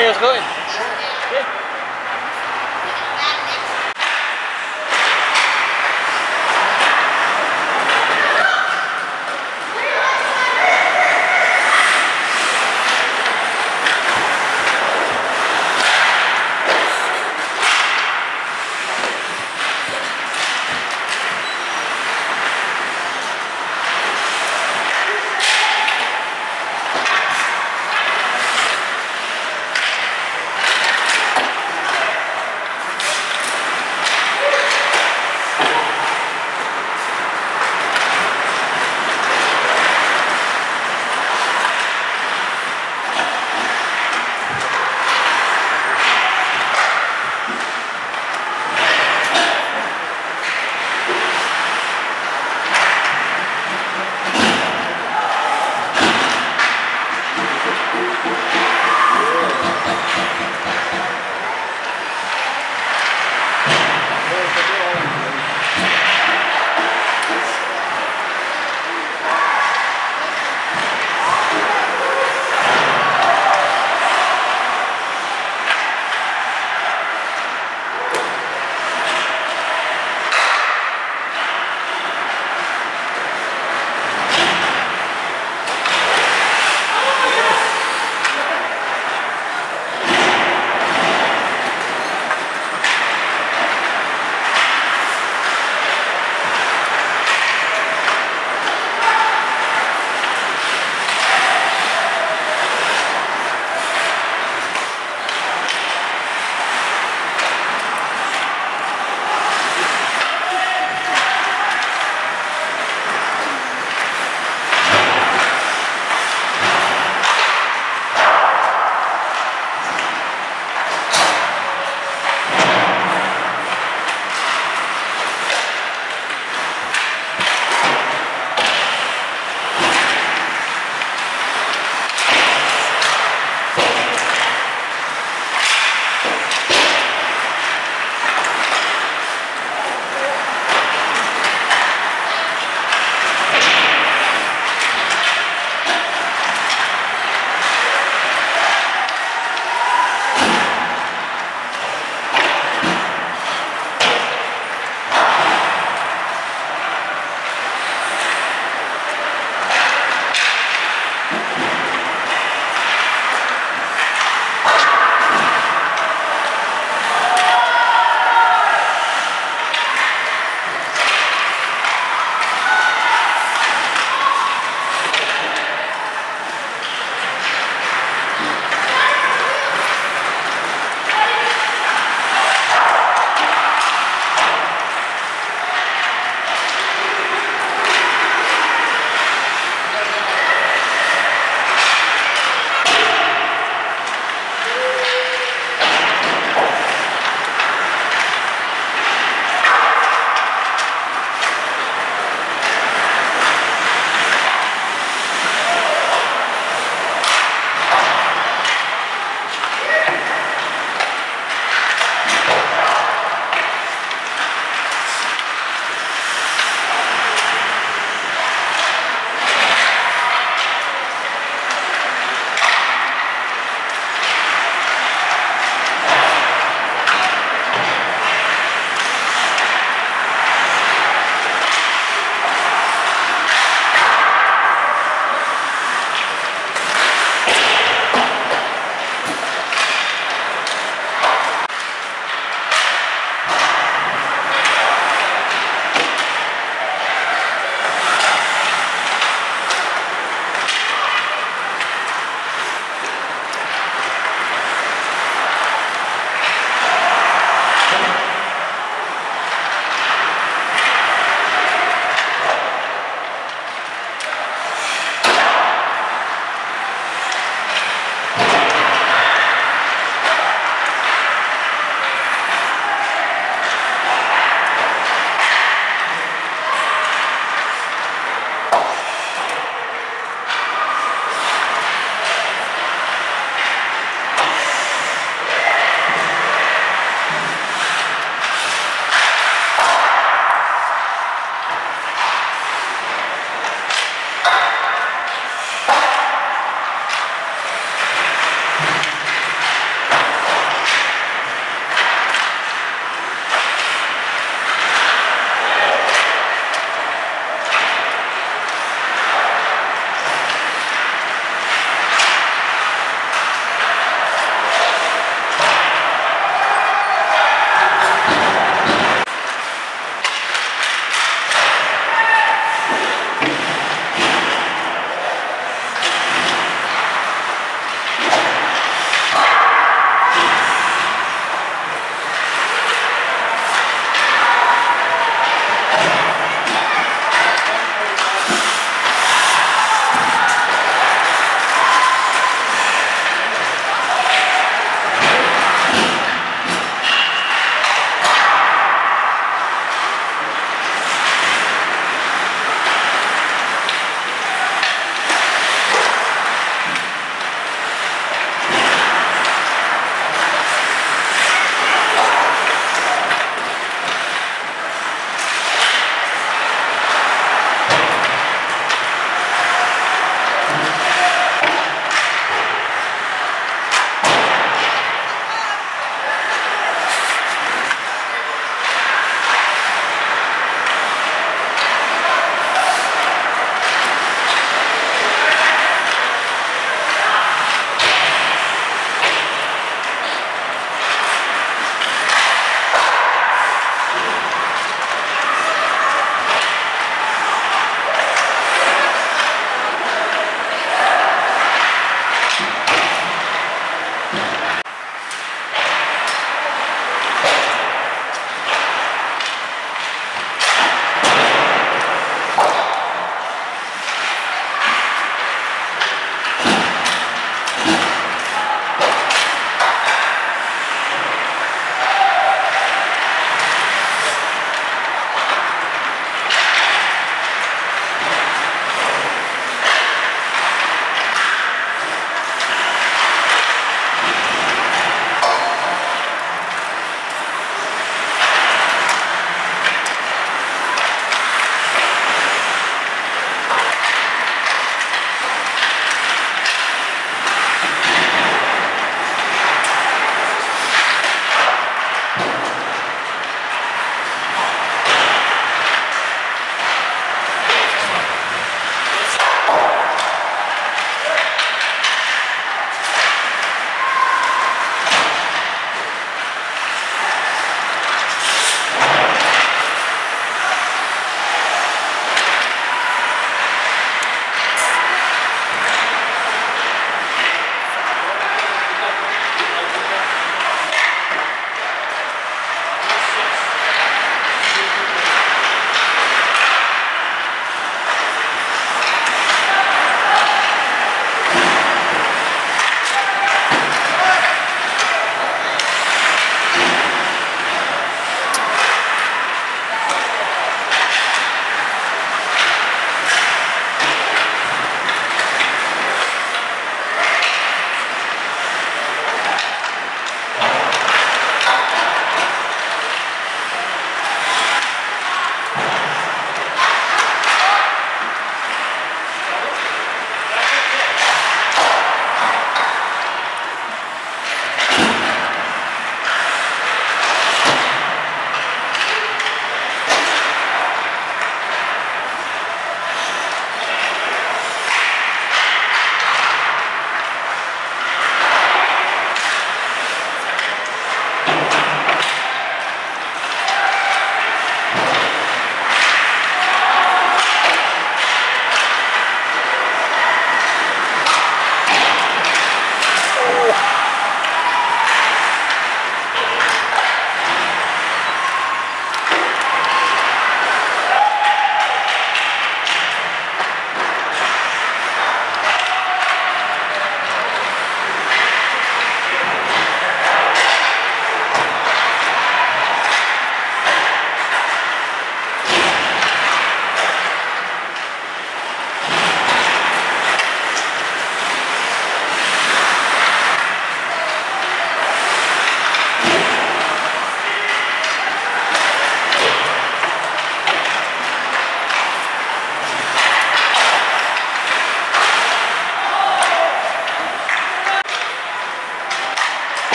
Hey, how's it going?